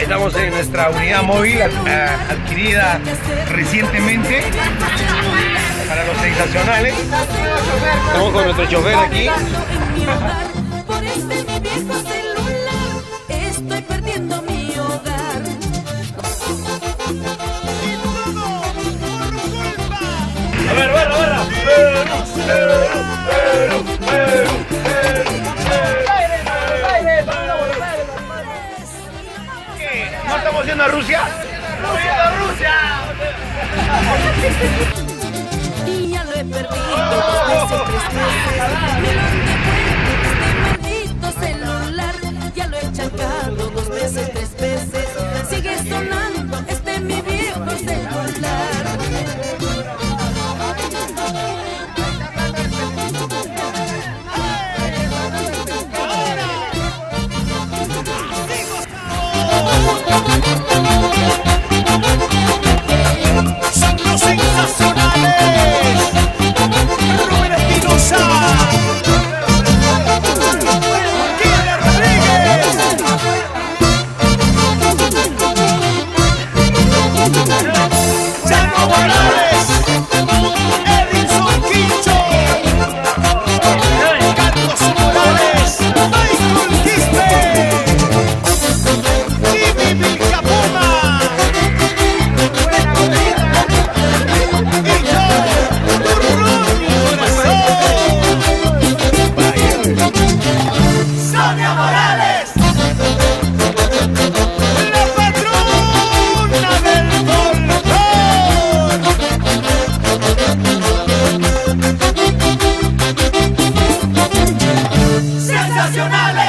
Estamos en nuestra unidad móvil eh, adquirida recientemente para los sensacionales. Estamos con nuestro chofer aquí. Por este mi viejo celular estoy perdiendo mi hogar. A ver, bueno. ¿Qué? ¿No estamos yendo a Rusia? ¡Estamos yendo a Rusia! Sensacionales.